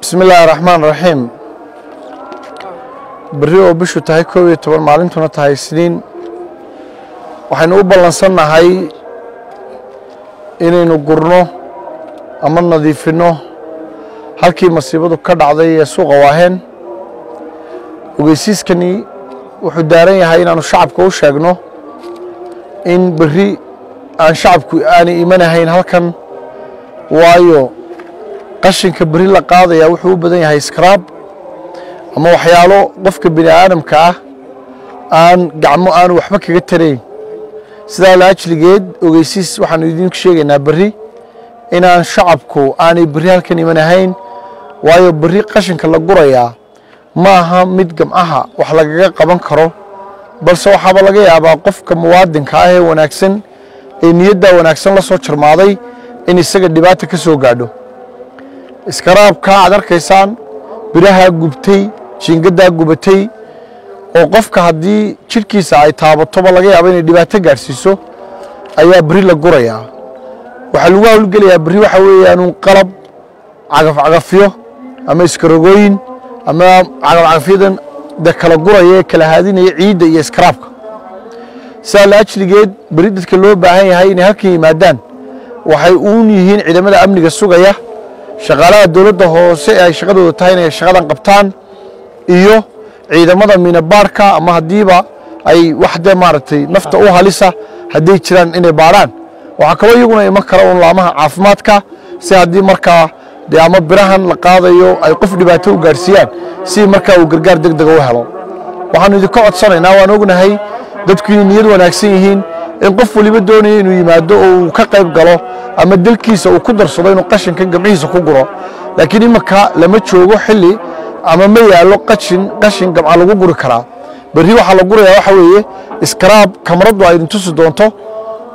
bismi illaahi raxmaan raxiim berri oo bishu tahay koob iyo toban maalintuna tahay isniin waxaynu u ballansannahay inaynu gurno ama nadiifinno halkii masiibadu ka dhacday ee suuqa waaheen ogeysiiskani wuxuu daaran yahay inaanu shacabka u sheegno in berri aan shacabku aanay imanahayn halkan. Waayo qashinka beri la qaadaya wuxuu u badan yahay skraab ama waxyaalo qofka bini aadamka ah aan gacmo aanu waxba kaga tarayn. Sidaa laajligeed ogeysiis waxaanu idinku sheegaynaa berri inaan shacabku aanay berri halkan imanahayn waayo berri qashinka la gurayaa ma aha mid gamcaha wax lagaga qaban karo balse waxaaba laga yaabaa qofka muwaadinka ah ee wanaagsan ee niyaddaa wanaagsan la soo jarmaaday in isaga dhibaata ka soo gaadho iskaraabkaa aad arkaysaan birahaa gubtay jiingaddaa gubatay oo qofka haddii jidhkiisa ay taabatoba laga yaabo inay dhibaato gaadhsiiso ayaa beri la gurayaa waxaa lagu hawlgelayaa beri waxa weeyaan qalab cagafcagafyo ama iskarogooyin ama cagafcagafyadan de kala guraya ee kala haadinaya ciidda iyo iskaraabka sidaa laajligeed beri dadka loo baahan yahay inay halkan yimaadaan waxay uun yihiin ciidamada amniga sugaya shaqaalaha dowladda hoose ee ay shaqadooda tahay inay shaqadan qabtaan iyo ciidamada minabaarhka ama haddiiba ay wax dee maaragtay nafta u halisa hadday jiraan inay baadhaan waxaa kaloo iyaguna iman kara un laamaha caafimaadka si haddii markaa dee ama birahan la qaadayo ay qof dhibaato u gaadhsiiyaan si markaa uu gargaar deg dega u helo. Waxaanu idinka codsanaynaa waan ognahay dadku inay niyad wanaagsan yihiin in qof waliba doonaya inuu yimaado oo uu ka qayb galo ama dalkiisa uu ku darsado inuu qashinka gamcihiisa ku guro laakiin imanka lama joogo xilli ama ma yaallo qashin qashin gamca lagu guri karaa. Berri waxaa la gurayaa waxa weeye iskaraab kamaraddu ay idin tusi doonto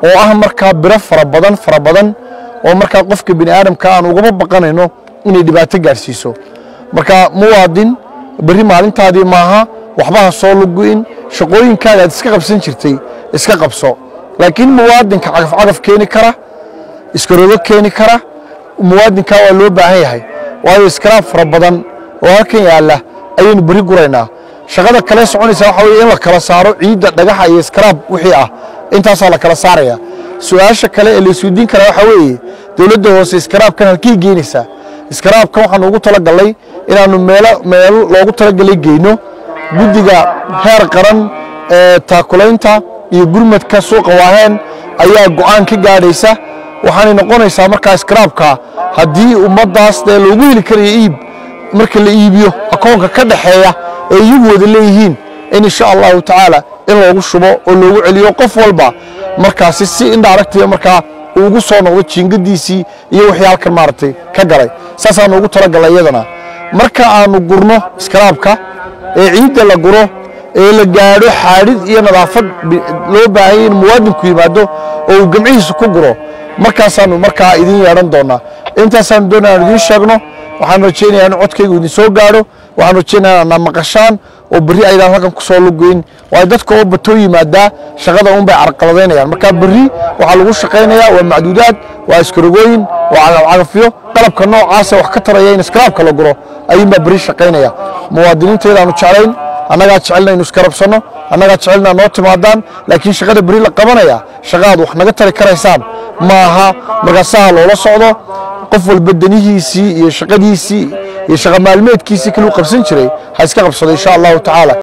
oo ah markaa biro fara badan fara badan oo markaa qofka bini aadamka aan ugama baqanayno inay dhibaato gaadhsiiso marka muwaadin berri maalintaadii maaha waxba ha soo lugu'in shaqooyinkaaga aad iska qabsan jirtay iska qabso laakiin muwaadinka cagafcagaf keeni kara iskarogo keeni kara muwaadinkaa waa loo baahan yahay. Waayo iskaraab fara badan oo halkan yaalla ayaynu beri guraynaa. Shaqada kale soconaysa waxa weye in la kala saaro ciidda dhagaxa iyo iskaraab wixii ah. Intaasaa la kala saaraya. Su'aasha kale ee laisweydiin karaa waxaa weeye dowladda hoose iskaraabkan halkii geynaysaa iskaraabkan waxaanu ugu talagallay inaannu meelo meelo loogu talagalay geyno. Guddiga heer qaran ee taakulaynta iyo gurmadka suuqa waaheen ayaa go'aan ka gaadhaysa. Waxaanay noqonaysaa markaa iskaraabka haddii ummaddaas dee loogu heli karayo iib marka la iibiyo akoonka ka dhaxeeya ee iyagu wada leeyihiin in insha allahu tacaala in loogu shubo oo loogu celiyo qof walba. Markaasi si indhaaragtiya markaa uu ugu soo noqdo jiingadiisii iyo wixii halkan maaragtay ka galay. Saasaanu ugu talagalay iyadana. Marka aanu gurno iskaraabka ee ciidda la guro ee la gaadho xaadhid iyo nadaafad loo baahanya in muwaadinku yimaado oo uu gamcihiisa ku guro. Markaasaanu markaa idin yeedhan doonaa. Intaasaanu doonaa aan idiin sheegno waxaan rajaynayaa in codkaygu idin soo gaadho waxaan rajaynayaa inaa maqashaan oo berri aydaan halkan ku soo lugeyn. Waayo dadka oo batoo yimaadaa shaqada un bay carqaladaynayaan. Marka berri waxaa lagu shaqaynayaa waa macduudaad waa iskarogooyin waa cagafcagafyo qalabka noocaasa wax ka taraya in iskaraabka la guro ayuunbaa berri shaqaynaya muwaadiniintaydaanu jeclayn annagaa jecelna inu iskarabsanno annagaa jecelna noo timaadaan laakiin shaqada berri la qabanaya shaqaad wax naga tari karaysaan. Ma aha markaasaha loola socdo qof walba danihiisii iyo shaqadiisii iyo shaqa maalmeedkiisii kaluu qabsan jiray ha iska qabsado insha allahu tacaala